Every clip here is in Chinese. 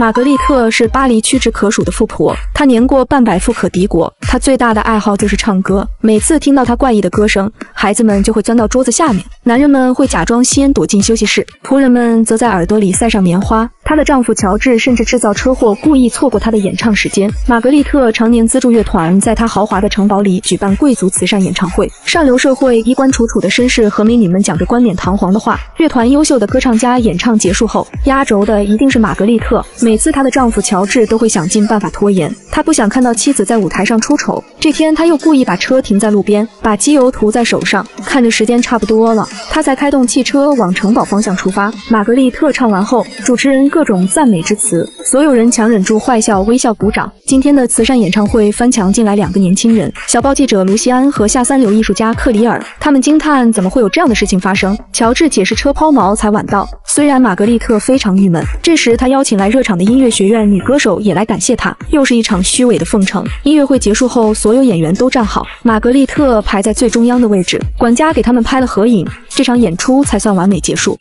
玛格丽特是巴黎屈指可数的富婆，她年过半百，富可敌国。她最大的爱好就是唱歌，每次听到她怪异的歌声，孩子们就会钻到桌子下面，男人们会假装吸烟躲进休息室，仆人们则在耳朵里塞上棉花。她的丈夫乔治甚至制造车祸，故意错过她的演唱时间。玛格丽特常年资助乐团，在她豪华的城堡里举办贵族慈善演唱会，上流社会衣冠楚楚的绅士和美女们讲着冠冕堂皇的话。乐团优秀的歌唱家演唱结束后，压轴的一定是玛格丽特。每次她的丈夫乔治都会想尽办法拖延，他不想看到妻子在舞台上出丑。这天，他又故意把车停在路边，把机油涂在手上，看着时间差不多了，他才开动汽车往城堡方向出发。玛格丽特唱完后，主持人各种赞美之词，所有人强忍住坏笑，微笑鼓掌。今天的慈善演唱会翻墙进来两个年轻人，小报记者卢西安和下三流艺术家克里尔，他们惊叹怎么会有这样的事情发生。乔治解释车抛锚才晚到。虽然玛格丽特非常郁闷，这时他邀请来热场的音乐学院女歌手也来感谢他，又是一场虚伪的奉承。音乐会结束后，所有演员都站好，玛格丽特排在最中央的位置，管家给他们拍了合影，这场演出才算完美结束。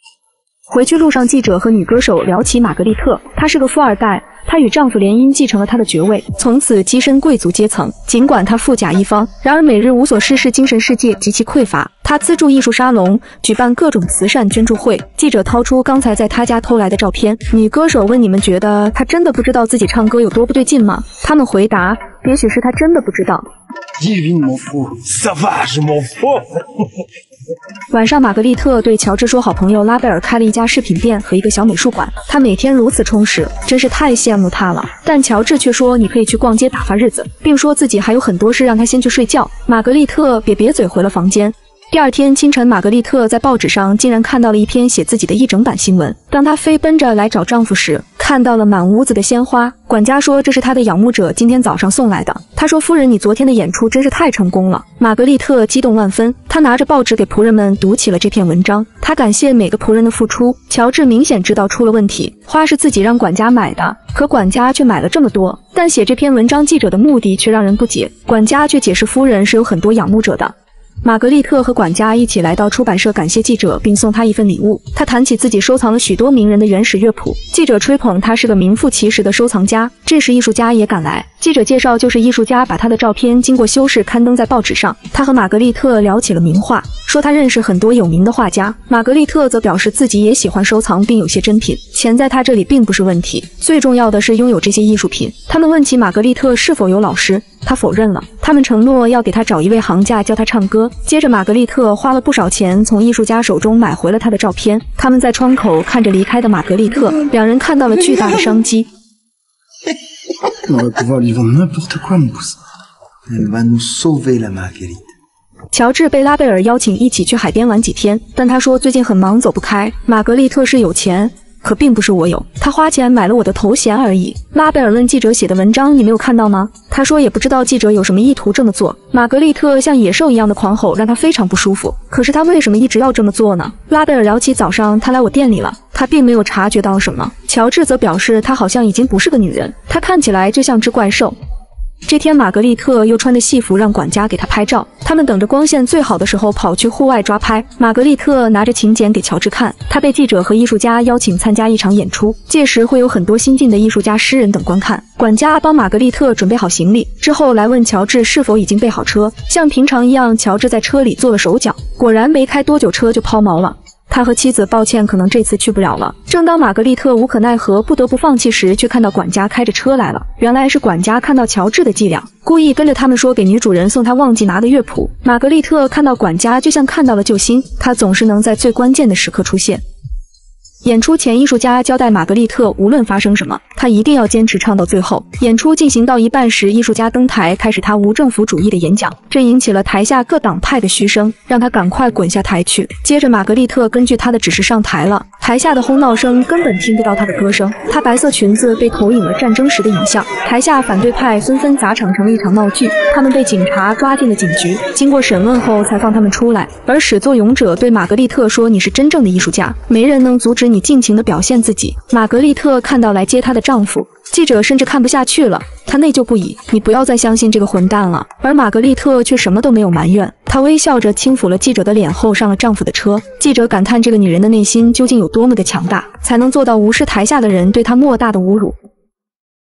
回去路上，记者和女歌手聊起玛格丽特，她是个富二代。她与丈夫联姻继承了她的爵位，从此跻身贵族阶层。尽管她富甲一方，然而每日无所事事，精神世界极其匮乏。她资助艺术沙龙，举办各种慈善捐助会。记者掏出刚才在她家偷来的照片，女歌手问：“你们觉得她真的不知道自己唱歌有多不对劲吗？”他们回答：“也许是他真的不知道。” 晚上，玛格丽特对乔治说：“好朋友拉贝尔开了一家饰品店和一个小美术馆，他每天如此充实，真是太羡慕他了。”但乔治却说：“你可以去逛街打发日子，并说自己还有很多事，让他先去睡觉。”玛格丽特瘪瘪嘴回了房间。第二天清晨，玛格丽特在报纸上竟然看到了一篇写自己的一整版新闻。当她飞奔着来找丈夫时，看到了满屋子的鲜花。管家说这是他的仰慕者今天早上送来的。他说：“夫人，你昨天的演出真是太成功了。”玛格丽特激动万分，她拿着报纸给仆人们读起了这篇文章。她感谢每个仆人的付出。乔治明显知道出了问题，花是自己让管家买的，可管家却买了这么多。但写这篇文章记者的目的却让人不解。管家却解释，夫人是有很多仰慕者的。玛格丽特和管家一起来到出版社感谢记者，并送他一份礼物。他谈起自己收藏了许多名人的原始乐谱，记者吹捧他是个名副其实的收藏家。这时艺术家也赶来，记者介绍就是艺术家把他的照片经过修饰刊登在报纸上。他和玛格丽特聊起了名画，说他认识很多有名的画家。玛格丽特则表示自己也喜欢收藏，并有些珍品，钱在他这里并不是问题，最重要的是拥有这些艺术品。他们问起玛格丽特是否有老师。他否认了，他们承诺要给他找一位行家教他唱歌。接着，玛格丽特花了不少钱从艺术家手中买回了他的照片。他们在窗口看着离开的玛格丽特，两人看到了巨大的商机。乔治被拉贝尔邀请一起去海边玩几天，但他说最近很忙，走不开。玛格丽特是有钱。可并不是我有，他花钱买了我的头衔而已。拉贝尔问记者写的文章你没有看到吗？他说也不知道记者有什么意图这么做。玛格丽特像野兽一样的狂吼让他非常不舒服。可是他为什么一直要这么做呢？拉贝尔聊起早上他来我店里了，他并没有察觉到什么。乔治则表示他好像已经不是个女人，他看起来就像只怪兽。这天，玛格丽特又穿着戏服让管家给她拍照。他们等着光线最好的时候跑去户外抓拍。玛格丽特拿着请柬给乔治看，她被记者和艺术家邀请参加一场演出，届时会有很多新晋的艺术家、诗人等观看。管家帮玛格丽特准备好行李之后，来问乔治是否已经备好车。像平常一样，乔治在车里做了手脚，果然没开多久车就抛锚了。他和妻子抱歉，可能这次去不了了。正当玛格丽特无可奈何，不得不放弃时，却看到管家开着车来了。原来是管家看到乔治的伎俩，故意跟着他们说给女主人送他忘记拿的乐谱。玛格丽特看到管家，就像看到了救星，他总是能在最关键的时刻出现。演出前，艺术家交代玛格丽特，无论发生什么，他一定要坚持唱到最后。演出进行到一半时，艺术家登台，开始他无政府主义的演讲，这引起了台下各党派的嘘声，让他赶快滚下台去。接着，玛格丽特根据他的指示上台了，台下的哄闹声根本听不到他的歌声。她白色裙子被投影了战争时的影像，台下反对派纷纷砸场，成了一场闹剧。他们被警察抓进了警局，经过审问后才放他们出来。而始作俑者对玛格丽特说：“你是真正的艺术家，没人能阻止。”你尽情的表现自己。玛格丽特看到来接她的丈夫，记者甚至看不下去了，她内疚不已。你不要再相信这个混蛋了。而玛格丽特却什么都没有埋怨，她微笑着轻抚了记者的脸后上了丈夫的车。记者感叹这个女人的内心究竟有多么的强大，才能做到无视台下的人对她莫大的侮辱。